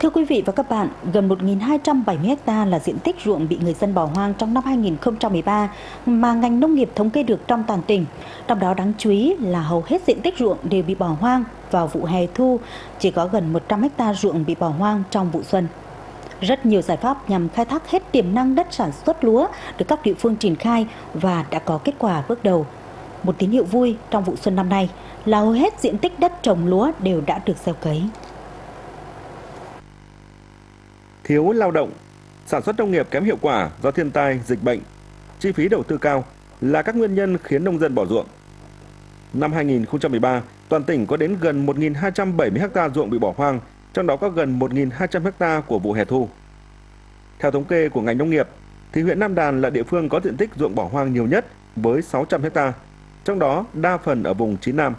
Thưa quý vị và các bạn, gần 1.270 ha là diện tích ruộng bị người dân bỏ hoang trong năm 2013 mà ngành nông nghiệp thống kê được trong toàn tỉnh. Trong đó đáng chú ý là hầu hết diện tích ruộng đều bị bỏ hoang vào vụ hè thu, chỉ có gần 100 ha ruộng bị bỏ hoang trong vụ xuân. Rất nhiều giải pháp nhằm khai thác hết tiềm năng đất sản xuất lúa được các địa phương triển khai và đã có kết quả bước đầu. Một tín hiệu vui trong vụ xuân năm nay là hầu hết diện tích đất trồng lúa đều đã được gieo cấy thiếu lao động, sản xuất nông nghiệp kém hiệu quả do thiên tai, dịch bệnh, chi phí đầu tư cao là các nguyên nhân khiến nông dân bỏ ruộng. Năm 2013, toàn tỉnh có đến gần 1.270 ha ruộng bị bỏ hoang, trong đó có gần 1.200 ha của vụ hè thu. Theo thống kê của ngành nông nghiệp, thì huyện Nam Đàn là địa phương có diện tích ruộng bỏ hoang nhiều nhất với 600 ha, trong đó đa phần ở vùng Chí Nam.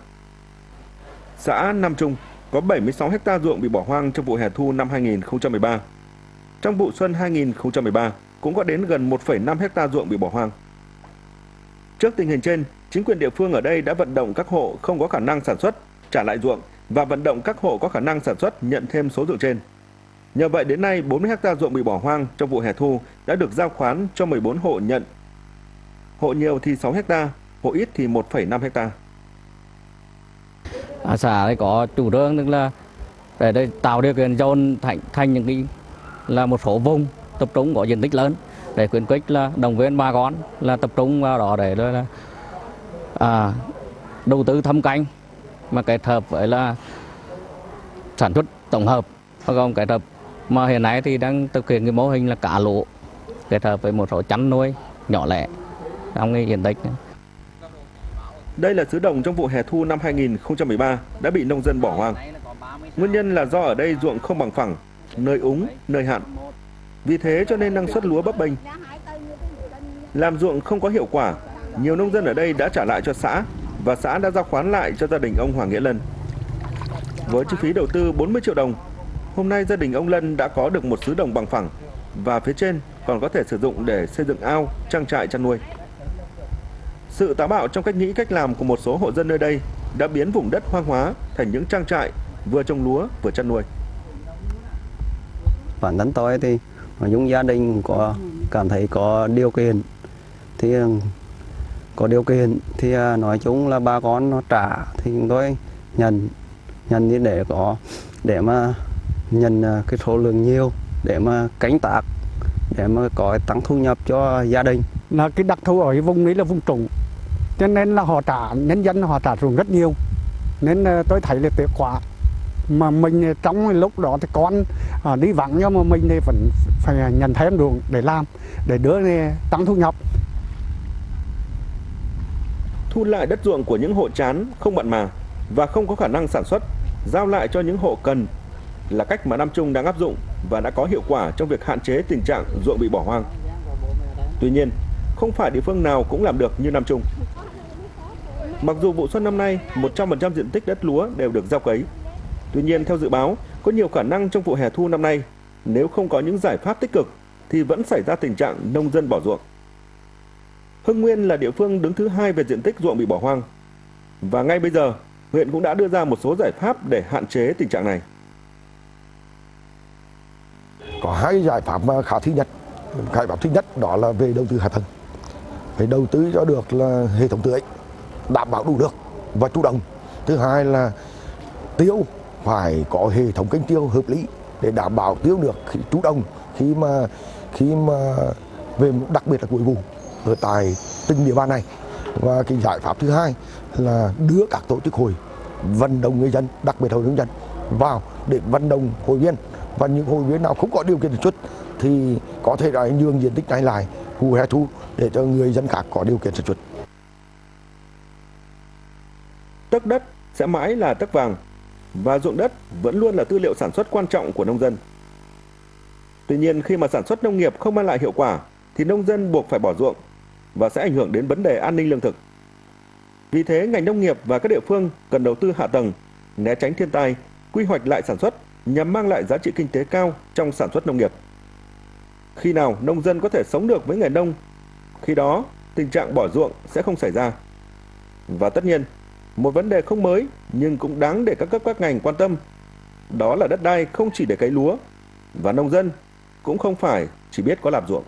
Xã Nam Trung có 76 ha ruộng bị bỏ hoang trong vụ hè thu năm 2013. Trong vụ xuân 2013 cũng có đến gần 1,5 hecta ruộng bị bỏ hoang. Trước tình hình trên, chính quyền địa phương ở đây đã vận động các hộ không có khả năng sản xuất trả lại ruộng và vận động các hộ có khả năng sản xuất nhận thêm số ruộng trên. Nhờ vậy đến nay 40 hecta ruộng bị bỏ hoang trong vụ hè thu đã được giao khoán cho 14 hộ nhận. Hộ nhiều thì 6 hecta, hộ ít thì 1,5 hecta. À, xã có chủ trương tức là để đây tạo điều kiện cho thành thành những cái là một số vùng tập trung có diện tích lớn. Để khuyến khích là đồng viên bà con là tập trung vào đó để là à, đầu tư thâm canh mà kết hợp với là sản xuất tổng hợp. Và còn kết hợp mà hiện nay thì đang thực hiện cái mô hình là cả lũ kết hợp với một số chăn nuôi nhỏ lẻ trong cái diện tích Đây là xứ đồng trong vụ hè thu năm 2013 đã bị nông dân bỏ hoang. Nguyên nhân là do ở đây ruộng không bằng phẳng nơi úng, nơi hạn. Vì thế cho nên năng suất lúa bấp bênh. Làm ruộng không có hiệu quả, nhiều nông dân ở đây đã trả lại cho xã và xã đã giao khoán lại cho gia đình ông Hoàng Nghĩa Lân. Với chi phí đầu tư 40 triệu đồng, hôm nay gia đình ông Lân đã có được một xứ đồng bằng phẳng và phía trên còn có thể sử dụng để xây dựng ao, trang trại chăn nuôi. Sự táo bạo trong cách nghĩ cách làm của một số hộ dân nơi đây đã biến vùng đất hoang hóa thành những trang trại vừa trồng lúa vừa chăn nuôi bản thân tôi thì nói chung gia đình có cảm thấy có điều kiện. Thì có điều kiện thì à, nói chung là ba con nó trả thì chúng tôi nhận nhận đi để có để mà nhận à, cái số lượng nhiều để mà cánh tác để mà có tăng thu nhập cho gia đình. Là cái đặc thù ở cái vùng ấy là vùng trũng cho nên là họ trả nhân dân họ trả ruộng rất nhiều. Nên à, tôi thấy là tuyệt quả mà mình trong lúc đó thì con à, đi vắng nhưng mà mình thì vẫn phải nhận thêm ruộng để làm để đỡ tăng thu nhập thu lại đất ruộng của những hộ chán không mặn mà và không có khả năng sản xuất giao lại cho những hộ cần là cách mà Nam Trung đang áp dụng và đã có hiệu quả trong việc hạn chế tình trạng ruộng bị bỏ hoang. Tuy nhiên, không phải địa phương nào cũng làm được như Nam Trung. Mặc dù vụ xuân năm nay 100% diện tích đất lúa đều được gieo cấy, Tuy nhiên, theo dự báo, có nhiều khả năng trong vụ hè thu năm nay, nếu không có những giải pháp tích cực, thì vẫn xảy ra tình trạng nông dân bỏ ruộng. Hưng Nguyên là địa phương đứng thứ hai về diện tích ruộng bị bỏ hoang. Và ngay bây giờ, huyện cũng đã đưa ra một số giải pháp để hạn chế tình trạng này. Có hai giải pháp mà khả thi nhất. Giải pháp thứ nhất đó là về đầu tư hạ tầng. Phải đầu tư cho được là hệ thống tưới đảm bảo đủ nước và chủ động. Thứ hai là tiêu phải có hệ thống canh tiêu hợp lý để đảm bảo tiêu được trú đông khi mà khi mà về đặc biệt là cuối vụ ở tại từng địa bàn này. Và cái giải pháp thứ hai là đưa các tổ chức hội vận động người dân, đặc biệt hội nông dân vào để vận động hội viên. Và những hội viên nào không có điều kiện sản xuất thì có thể là nhường diện tích này lại vụ hè thu để cho người dân khác có điều kiện sản xuất. Tất đất sẽ mãi là tất vàng và ruộng đất vẫn luôn là tư liệu sản xuất quan trọng của nông dân. Tuy nhiên khi mà sản xuất nông nghiệp không mang lại hiệu quả thì nông dân buộc phải bỏ ruộng và sẽ ảnh hưởng đến vấn đề an ninh lương thực. Vì thế ngành nông nghiệp và các địa phương cần đầu tư hạ tầng, né tránh thiên tai, quy hoạch lại sản xuất nhằm mang lại giá trị kinh tế cao trong sản xuất nông nghiệp. Khi nào nông dân có thể sống được với nghề nông, khi đó tình trạng bỏ ruộng sẽ không xảy ra. Và tất nhiên, một vấn đề không mới, nhưng cũng đáng để các cấp các ngành quan tâm. Đó là đất đai không chỉ để cấy lúa, Và nông dân cũng không phải chỉ biết có làm ruộng.